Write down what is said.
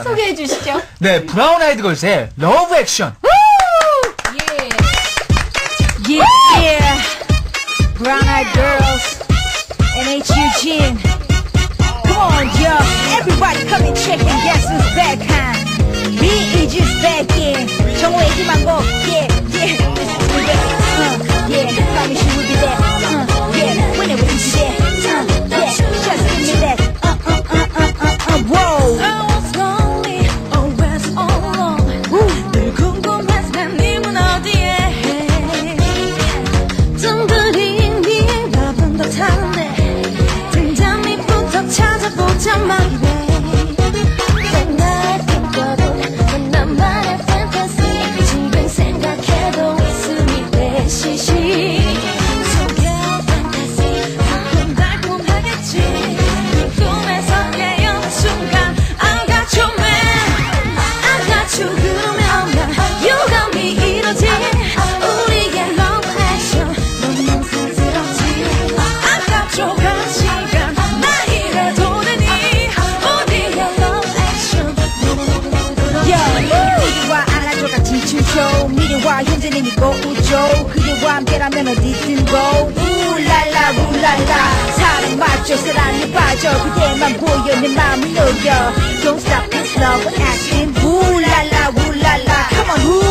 소개해 주시죠. 네, 브라운 아이드 걸스의 러브 액션. Yeah. Yeah. Brown eyed girls. NH Eugene. Come on, yo. Everybody come and check and guess who's back, huh? B.E.G's back in. 정우의 희망곡, yeah. 우리는 이거 우죠. 그대와 함께라면 어디든 go 우랄라 우랄라. 사랑 맞죠? 사랑에 빠져. 그대만 보여 내 마음을 녹여. Don't stop this love action 우랄라 우랄라. Come on